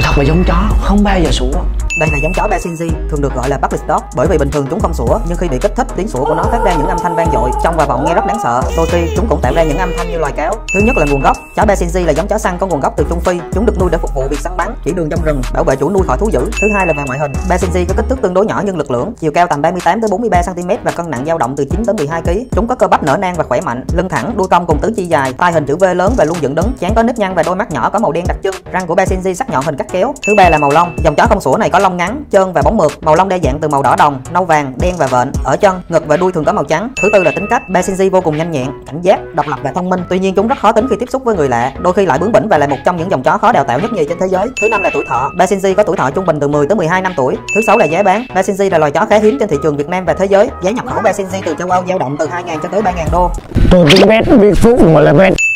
Sự thật là giống chó không bao giờ sủa. Đây là giống chó Bersinji, thường được gọi là Buckley Dog bởi vì bình thường chúng không sủa, nhưng khi bị kích thích, tiếng sủa của nó phát ra những âm thanh vang dội, trong và vọng nghe rất đáng sợ. Đôi khi chúng cũng tạo ra những âm thanh như loài cáo. Thứ nhất là nguồn gốc. Chó Bersinji là giống chó săn có nguồn gốc từ Trung Phi. Chúng được nuôi để phục vụ việc săn bắn, chỉ đường trong rừng, bảo vệ chủ nuôi khỏi thú dữ. Thứ hai là về ngoại hình. Bersinji có kích thước tương đối nhỏ nhưng lực lưỡng, chiều cao tầm 38 tới 43 cm và cân nặng dao động từ 9 tới 12 kg. Chúng có cơ bắp nở nang và khỏe mạnh, lưng thẳng, đuôi cong cùng tứ chi dài, tai hình chữ V lớn và luôn dựng đứng, trán có nếp nhăn và đôi mắt nhỏ có màu đen đặc trưng. Răng của Bersinji sắc nhọn hình cắt kéo. Thứ ba là màu lông. Dòng chó không sủa này có lông ngắn, trơn và bóng mượt, màu lông đa dạng từ màu đỏ đồng, nâu vàng, đen và vện. Ở chân, ngực và đuôi thường có màu trắng. Thứ tư là tính cách. Basenji vô cùng nhanh nhẹn, cảnh giác, độc lập và thông minh. Tuy nhiên chúng rất khó tính khi tiếp xúc với người lạ, đôi khi lại bướng bỉnh và là một trong những dòng chó khó đào tạo nhất nhì trên thế giới. Thứ năm là tuổi thọ. Basenji có tuổi thọ trung bình từ 10 tới 12 năm tuổi. Thứ sáu là giá bán. Basenji là loài chó khá hiếm trên thị trường Việt Nam và thế giới. Giá nhập khẩu Basenji từ châu Âu dao động từ 2.000 cho tới 3.000 đô. Tôi biết biết phúc mà là vét